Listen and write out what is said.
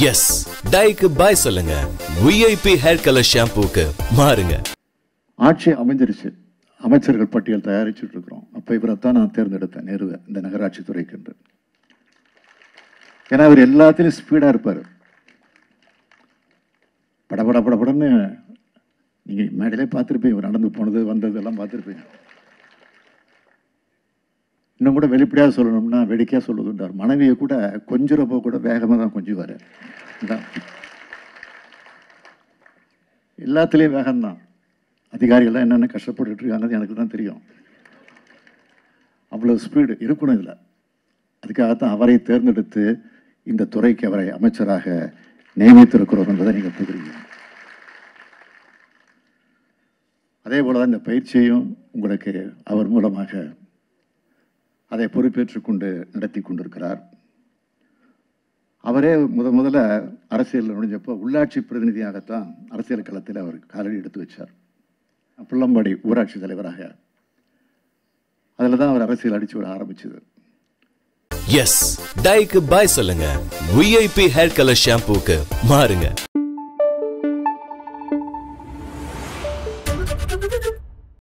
S டைக்கு பாய் சொல்லுங்க. VIP hair colour ஷாம்பூக்கு மாறுங்க. ஆட்சி அமைஞ்சிருச்சு. அமைச்சர்கள் பட்டியல் தயாரிச்சுட்டு இருக்கிறோம் அப்போ இவரை தான் நான் தேர்ந்தெடுத்தேன். நேருவை இந்த நகராட்சி துறைக்கு என்று. ஏன்னா இவர் எல்லாத்திலையும் ஸ்பீடாக இருப்பார். படபட படபடன்னு நீங்கள் மேடையிலே பார்த்துருப்பீங்க. இவர் நடந்து போனது வந்தது எல்லாம் பார்த்துருப்பீங்க. இன்னும் கூட வெளிப்படையாக சொல்லணும்னா வேடிக்கையாக சொல்லுதுன்றார். மனைவியை கூட கொஞ்சிறப்போ கூட வேகமாக தான் கொஞ்சுவார். இதான். எல்லாத்துலேயும் வேகம்தான். அதிகாரிகள்லாம் என்னென்ன கஷ்டப்பட்டுட்டு இருக்காங்கன்னு எனக்கு தான் தெரியும். அவ்வளோ ஸ்பீடு இருக்கணும் இதில். அதுக்காகத்தான் அவரை தேர்ந்தெடுத்து இந்த துறைக்கு அவரை அமைச்சராக நியமித்திருக்கிறோம் என்பதை நீங்கள் புரியுங்க அதே போல தான் இந்த பயிற்சியையும் உங்களுக்கு அவர் மூலமாக அதை பொறுப்பேற்றுக்கொண்டு நடத்தி கொண்டிருக்கிறார். அவரே முத முதல்ல அரசியலில் நுழைஞ்சப்போ உள்ளாட்சி பிரதிநிதியாகத்தான் அரசியல் களத்தில் அவர் காலடி எடுத்து வச்சார். புள்ளம்பாடி ஊராட்சி தலைவராக. அதில் தான் அவர் அரசியல் அடிச்சு விட ஆரம்பிச்சது. எஸ் டைக்கு பாய் சொல்லுங்க. விஐபி ஹேர் கலர் ஷாம்பூக்கு மாறுங்க.